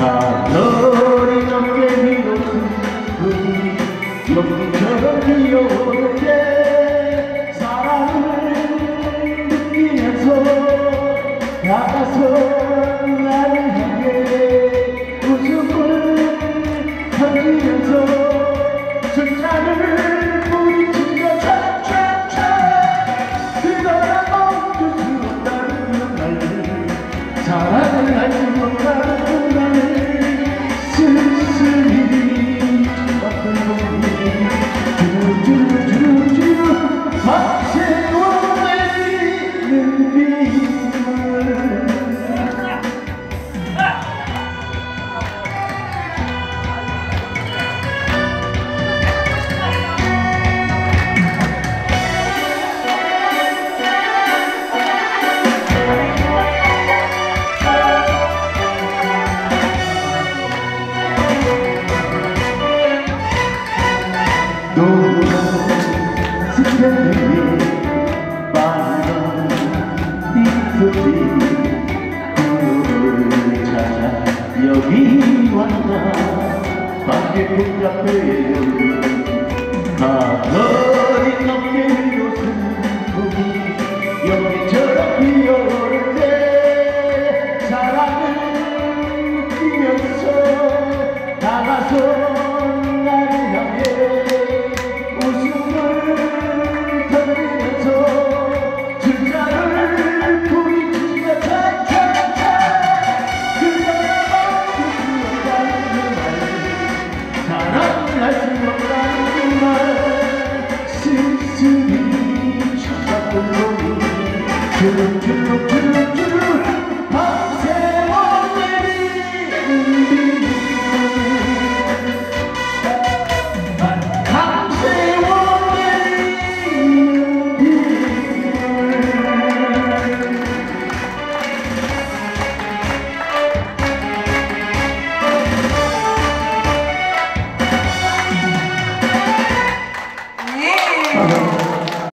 하늘이 넘게 비로소 그이 여기처럼 비오는데 사랑을 느끼면서 다가서 여기 왔다 밖에 복잡해요 하늘이 넘게 비로슨 봄이 여기처럼 비오는데 사랑을 뛰면서 나가서 you.